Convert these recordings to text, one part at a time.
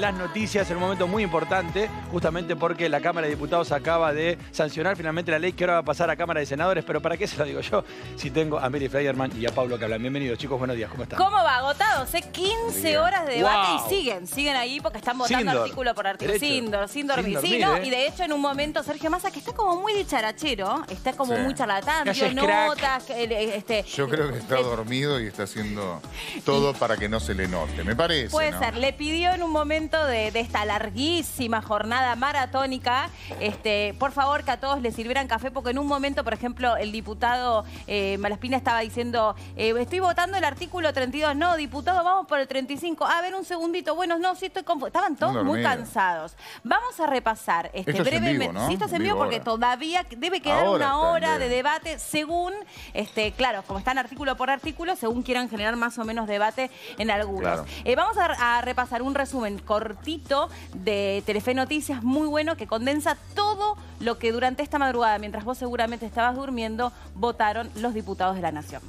Las noticias en un momento muy importante, justamente porque la Cámara de Diputados acaba de sancionar finalmente la ley que ahora va a pasar a Cámara de Senadores. Pero ¿para qué se lo digo yo? Si tengo a Mary Flyerman y a Pablo que hablan. Bienvenidos, chicos, buenos días, ¿cómo están? ¿Cómo va? Agotados, ¿eh? 15 Bien. horas de debate Wow. y siguen, siguen ahí porque están votando artículo por artículo. Sin, dor- sin Sin dormir. Sí, ¿no? ¿eh? Y de hecho, en un momento, Sergio Massa, que está como muy dicharachero, está como Sí. muy charlatán, dio notas, eh, este, Yo creo que está dormido y está haciendo todo para que no se le note, me parece. Puede ¿no? ser. Le pidió en un momento de, de esta larguísima jornada maratónica, este, por favor que a todos les sirvieran café, porque en un momento, por ejemplo, el diputado eh, Malaspina estaba diciendo, eh, estoy votando el artículo 32, no, diputado, vamos por el 35. A ver, un segundito, bueno, no, sí estoy confu-". Estaban todos muy cansados. Vamos a repasar este, Esto es en brevemente. vivo, ¿no? Sí, esto es en En vivo porque ahora. todavía debe quedar Ahora una en hora de debate según, este, claro, como están artículo por artículo, según quieran generar más o menos debate en algunos. Claro. Eh, vamos a, a repasar un resumen cortito de Telefe Noticias, muy bueno, que condensa todo lo que durante esta madrugada, mientras vos seguramente estabas durmiendo, votaron los diputados de la Nación.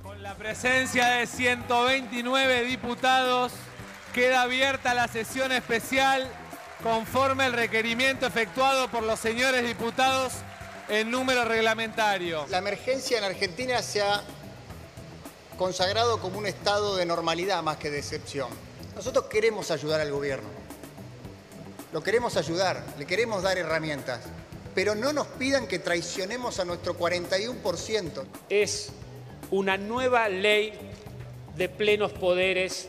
Con la presencia de 129 diputados, queda abierta la sesión especial conforme el requerimiento efectuado por los señores diputados en número reglamentario. La emergencia en Argentina se ha consagrado como un estado de normalidad más que de excepción. Nosotros queremos ayudar al gobierno. Lo queremos ayudar, le queremos dar herramientas. Pero no nos pidan que traicionemos a nuestro 41%. es una nueva ley de plenos poderes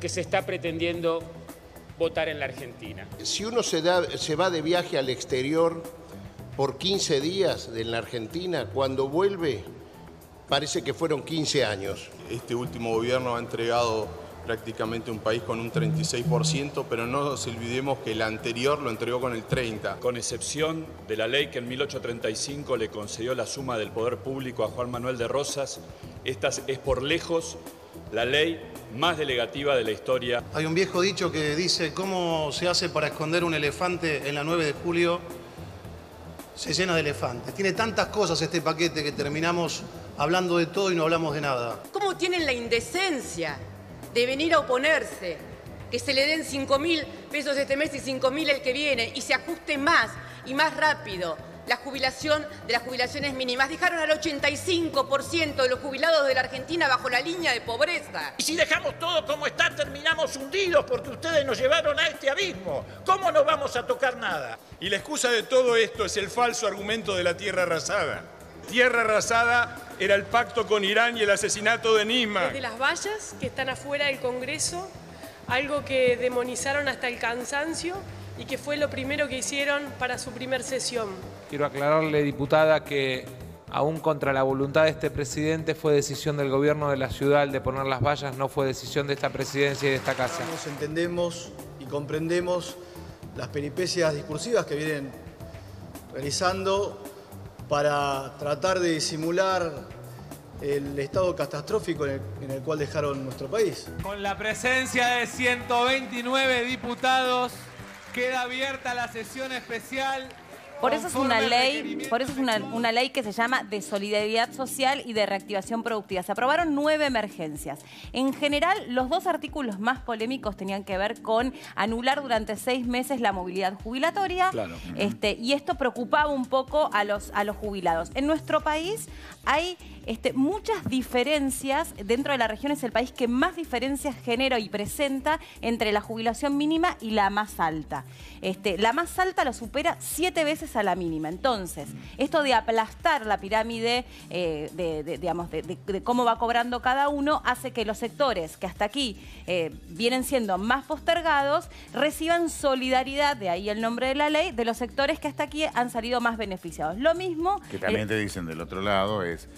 que se está pretendiendo votar en la Argentina. Si uno se, da- se va de viaje al exterior por 15 días de la Argentina, cuando vuelve parece que fueron 15 años. Este último gobierno ha entregado prácticamente un país con un 36%, pero no nos olvidemos que el anterior lo entregó con el 30%. con excepción de la ley que en 1835 le concedió la suma del poder público a Juan Manuel de Rosas, esta es por lejos la ley más delegativa de la historia Hay un viejo dicho que dice, ¿cómo se hace para esconder un elefante en la 9 de julio? Se llena de elefantes. Tiene tantas cosas este paquete que terminamos hablando de todo y no hablamos de nada. ¿Cómo tienen la indecencia de venir a oponerse? Que se le den 5 mil pesos este mes y 5 mil el que viene y se ajuste más y más rápido la jubilación de las jubilaciones mínimas. Dejaron al 85% de los jubilados de la Argentina bajo la línea de pobreza. Y si dejamos todo como está, terminamos hundidos porque ustedes nos llevaron a este abismo. ¿Cómo no vamos a tocar nada? Y la excusa de todo esto es el falso argumento de la tierra arrasada. Tierra arrasada era el pacto con Irán y el asesinato de Nisma. De las vallas que están afuera del Congreso, algo que demonizaron hasta el cansancio y que fue lo primero que hicieron para su primer sesión. Quiero aclararle, diputada, que aún contra la voluntad de este presidente fue decisión del gobierno de la ciudad el de poner las vallas, no fue decisión de esta presidencia y de esta casa. Nos entendemos y comprendemos las peripecias discursivas que vienen realizando para tratar de disimular el estado catastrófico en el, cual dejaron nuestro país. Con la presencia de 129 diputados, queda abierta la sesión especial. Por eso es una ley, por eso es una, una ley que se llama de solidaridad social y de reactivación productiva. Se aprobaron nueve emergencias. En general, los dos artículos más polémicos tenían que ver con anular durante seis meses la movilidad jubilatoria. Claro. Este, y esto preocupaba un poco a los, a los jubilados. En nuestro país hay este, muchas diferencias. Dentro de la región es el país que más diferencias genera y presenta entre la jubilación mínima y la más alta. Este, la más alta lo supera siete veces a la mínima. Entonces, esto de aplastar la pirámide eh, de, de- digamos, de cómo va cobrando cada uno hace que los sectores que hasta aquí eh, vienen siendo más postergados reciban solidaridad, de ahí el nombre de la ley, de los sectores que hasta aquí han salido más beneficiados. Lo mismo... Que también eh, te dicen del otro lado es,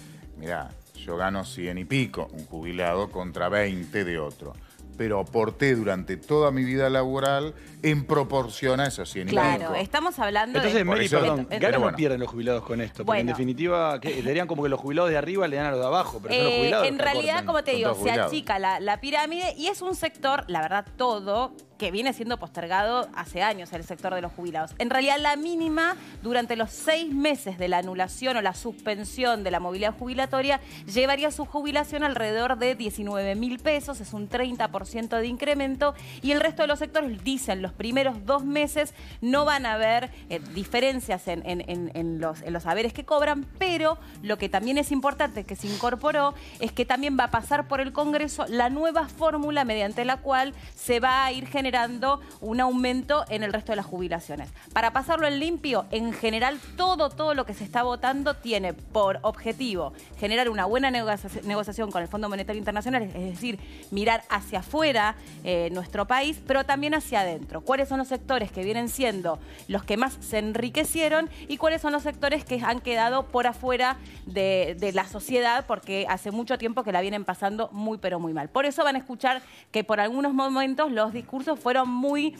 mira, yo gano 100 y pico, un jubilado contra 20 de otro. Pero aporté durante toda mi vida laboral en proporción a esos 100 y Claro, pico. estamos hablando Entonces, de... Mary, eso- perdón, Ent- ¿ganan o bueno. pierden los jubilados con esto? Porque en definitiva, ¿qué? dirían como que los jubilados de arriba le dan a los de abajo, pero son los Eh, jubilados en realidad, como te digo, se achica la, la pirámide y es un sector, la verdad, todo que viene siendo postergado hace años el sector de los jubilados. En realidad, la mínima durante los seis meses de la anulación o la suspensión de la movilidad jubilatoria llevaría su jubilación alrededor de 19 mil pesos, es un 30% de incremento, y el resto de los sectores dicen los primeros dos meses no van a haber eh, diferencias en, los, en los haberes que cobran, pero lo que también es importante que se incorporó es que también va a pasar por el Congreso la nueva fórmula mediante la cual se va a ir generando un aumento en el resto de las jubilaciones. Para pasarlo en limpio, en general todo, todo lo que se está votando tiene por objetivo generar una buena negocia- negociación con el Fondo Monetario Internacional, es decir, mirar hacia afuera eh, nuestro país, pero también hacia adentro. ¿Cuáles son los sectores que vienen siendo los que más se enriquecieron y cuáles son los sectores que han quedado por afuera de la sociedad porque hace mucho tiempo que la vienen pasando muy pero muy mal? Por eso van a escuchar que por algunos momentos los discursos fueron muy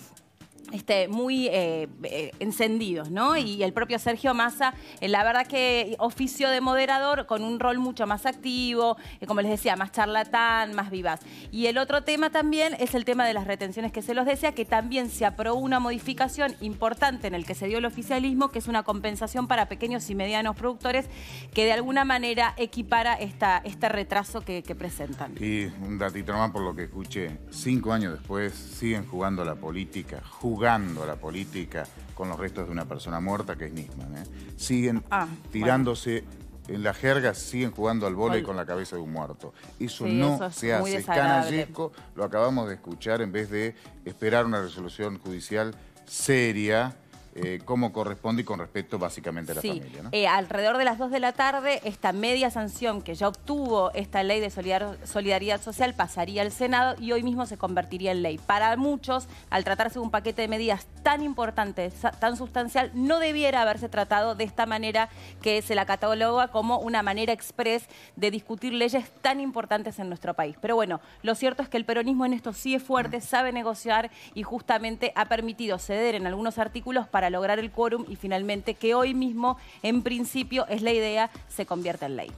este, muy eh, eh, encendidos, ¿no? Y el propio Sergio Massa, eh, la verdad que oficio de moderador con un rol mucho más activo, como les decía, más charlatán, más vivaz. Y el otro tema también es el tema de las retenciones que se los decía, que también se aprobó una modificación importante en el que se dio el oficialismo, que es una compensación para pequeños y medianos productores, que de alguna manera equipara esta, este retraso que, presentan. Y un datito nomás por lo que escuché. Cinco años después siguen jugando la política, jugando a la política con los restos de una persona muerta que es Nisman. ¿eh? Siguen Ah, tirándose en la jerga, siguen jugando al vóley con la cabeza de un muerto. Eso Sí, no eso es se hace. Es canallesco, lo acabamos de escuchar en vez de esperar una resolución judicial seria. Eh, como corresponde y con respeto básicamente a la Sí, familia. ¿no? eh, alrededor de las 2 de la tarde, esta media sanción que ya obtuvo esta ley de solidar- solidaridad social pasaría al Senado y hoy mismo se convertiría en ley. Para muchos, al tratarse de un paquete de medidas tan importante, tan sustancial, no debiera haberse tratado de esta manera que se la cataloga como una manera express de discutir leyes tan importantes en nuestro país. Pero bueno, lo cierto es que el peronismo en esto sí es fuerte, sabe negociar y justamente ha permitido ceder en algunos artículos para lograr el quórum y finalmente que hoy mismo, en principio, es la idea, se convierta en ley.